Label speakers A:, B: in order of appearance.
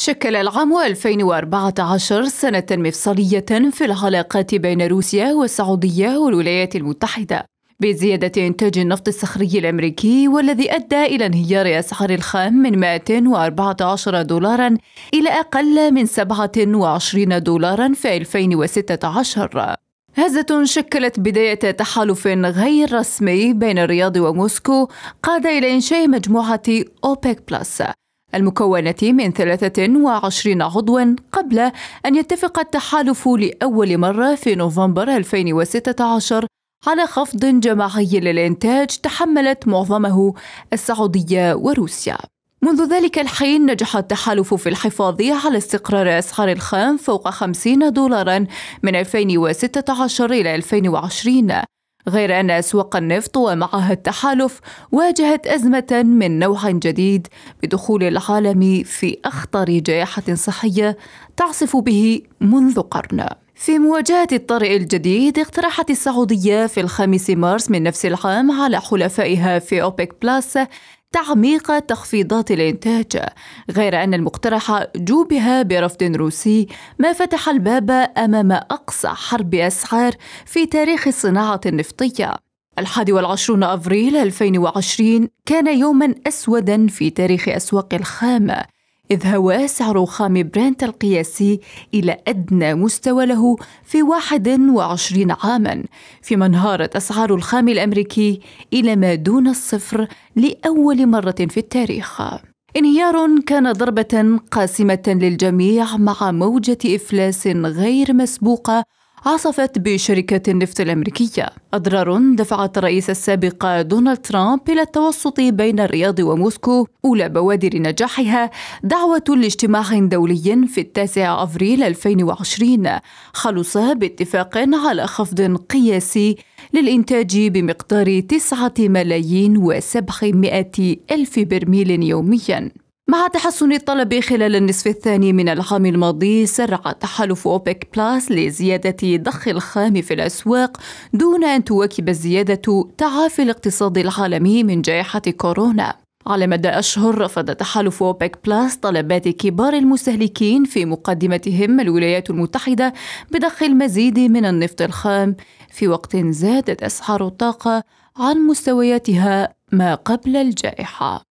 A: شكل العام 2014 سنة مفصلية في العلاقات بين روسيا والسعودية والولايات المتحدة بزيادة إنتاج النفط الصخري الأمريكي والذي أدى إلى انهيار أسعار الخام من 214 دولارا إلى أقل من 27 دولارا في 2016 هزة شكلت بداية تحالف غير رسمي بين الرياض وموسكو قاد إلى إنشاء مجموعة أوبيك بلس. المكونة من 23 عضوا قبل أن يتفق التحالف لأول مرة في نوفمبر 2016 على خفض جماعي للإنتاج تحملت معظمه السعودية وروسيا. منذ ذلك الحين نجح التحالف في الحفاظ على استقرار أسعار الخام فوق 50 دولارا من 2016 إلى 2020 غير أن أسواق النفط ومعها التحالف واجهت أزمة من نوع جديد بدخول العالم في أخطر جائحة صحية تعصف به منذ قرن. في مواجهة الطارئ الجديد اقترحت السعودية في الخامس مارس من نفس العام على حلفائها في أوبك بلاس تعميق تخفيضات الإنتاج غير أن المقترح جوبها برفض روسي ما فتح الباب أمام أقصى حرب أسعار في تاريخ الصناعة النفطية. الحادي والعشرون أفريل 2020 كان يوما أسودا في تاريخ أسواق الخام. إذ هوى سعر خام برنت القياسي إلى أدنى مستوى له في 21 عاما فيما انهارت أسعار الخام الأمريكي إلى ما دون الصفر لأول مرة في التاريخ. انهيار كان ضربة قاسمة للجميع مع موجة إفلاس غير مسبوقة عصفت بشركة النفط الأمريكية. أضرار دفعت الرئيس السابق دونالد ترامب إلى التوسط بين الرياض وموسكو أولى بوادر نجاحها دعوة لاجتماع دولي في التاسع أفريل 2020 خلص باتفاق على خفض قياسي للإنتاج بمقدار تسعة ملايين وسبعمائة ألف برميل يومياً. مع تحسن الطلب خلال النصف الثاني من العام الماضي سرع تحالف أوبك بلاس لزيادة ضخ الخام في الأسواق دون أن تواكب الزيادة تعافي الاقتصاد العالمي من جائحة كورونا. على مدى أشهر رفض تحالف أوبك بلاس طلبات كبار المستهلكين في مقدمتهم الولايات المتحدة بضخ المزيد من النفط الخام. في وقت زادت أسعار الطاقة عن مستوياتها ما قبل الجائحة.